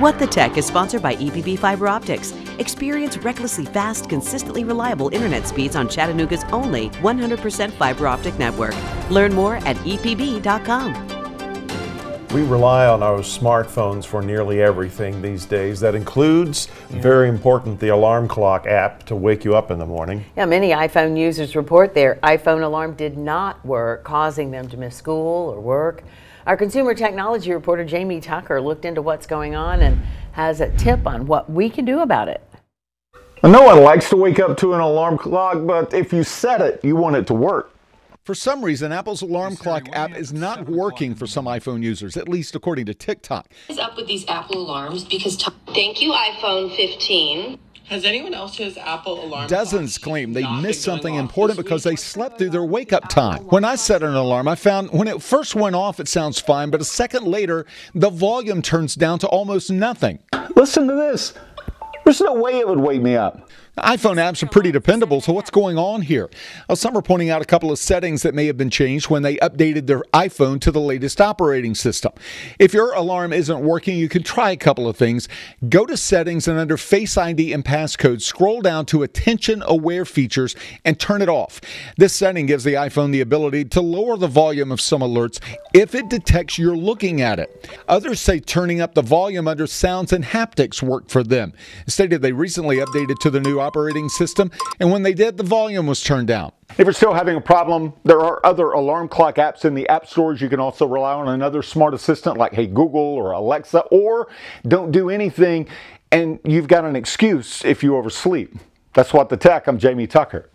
What the Tech is sponsored by EPB Fiber Optics. Experience recklessly fast, consistently reliable internet speeds on Chattanooga's only 100% fiber optic network. Learn more at epb.com. We rely on our smartphones for nearly everything these days. That includes, very important, the alarm clock app to wake you up in the morning. Yeah, many iPhone users report their iPhone alarm did not work, causing them to miss school or work. Our consumer technology reporter Jamie Tucker looked into what's going on and has a tip on what we can do about it. No one likes to wake up to an alarm clock, but if you set it, you want it to work. For some reason, Apple's alarm clock app is not working for some iPhone users, at least according to TikTok. What is up with these Apple alarms? Because t- thank you, iPhone 15. Has anyone else else's Apple alarm? Dozens claim they missed something important because they slept through their wake up time. When I set an alarm, I found when it first went off, it sounds fine, but a second later, the volume turns down to almost nothing. Listen to this. There's no way it would wake me up. iPhone apps are pretty dependable, so what's going on here? Well, some are pointing out a couple of settings that may have been changed when they updated their iPhone to the latest operating system. If your alarm isn't working, you can try a couple of things. Go to settings and under Face ID and passcode, scroll down to attention aware features and turn it off. This setting gives the iPhone the ability to lower the volume of some alerts if it detects you're looking at it. Others say turning up the volume under sounds and haptics worked for them. Stated they recently updated to the new operating system, and when they did, the volume was turned down. If you're still having a problem, there are other alarm clock apps in the app stores. You can also rely on another smart assistant like Hey Google or Alexa, or don't do anything and you've got an excuse if you oversleep. That's what the tech. I'm Jamie Tucker.